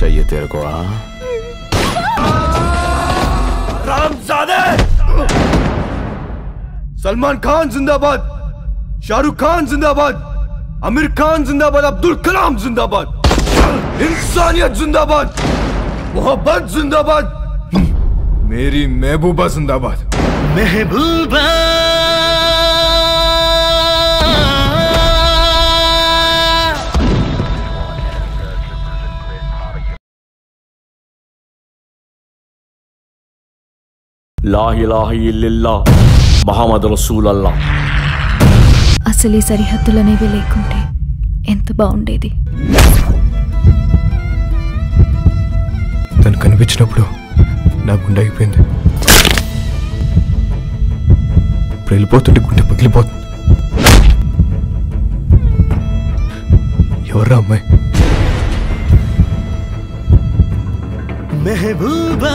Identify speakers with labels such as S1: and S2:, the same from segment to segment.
S1: चाहिए तेरे को हाँ
S2: रामजादे सलमान खान जिंदाबाद शाहरुख खान जिंदाबाद आमिर खान जिंदाबाद अब्दुल कलाम जिंदाबाद इंसानियत जिंदाबाद मोहब्बत जिंदाबाद मेरी महबूबा जिंदाबाद
S3: महबूबा
S1: లాహిలాహిల్లా
S4: అసలు ఈ సరిహద్దులు అనేవి లేకుంటే ఎంత బాగుండేది
S2: తను కనిపించినప్పుడు నా గుండె అయిపోయింది ఇప్పుడు వెళ్ళిపోతుంటే గుండె పగిలిపోతుంది ఎవర్రా అమ్మాయి
S5: మెహబూబా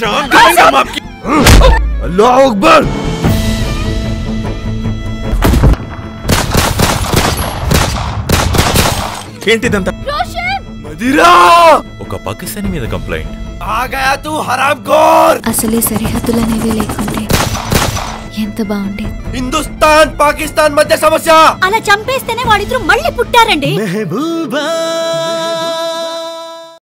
S5: जान देंगे हम
S3: आपकी
S2: अल्लाह अकबर
S1: ఏంటిదంతా రోషన్
S2: మదిరా
S1: ఒక పాకిస్తానీ మీద కంప్లైంట్
S2: ఆగయా తు హరామ్ గోర్
S4: అసలే సరిహద్దులు అనేవి లేకుంటే ఎంత బాగుండే
S2: హిందుస్థాన్ పాకిస్తాన్ మధ్య సమస్య
S5: అలా చంపేస్తేనే వాళ్ళిద్దరు మళ్ళీ పుట్టారండి
S3: మెహబూబా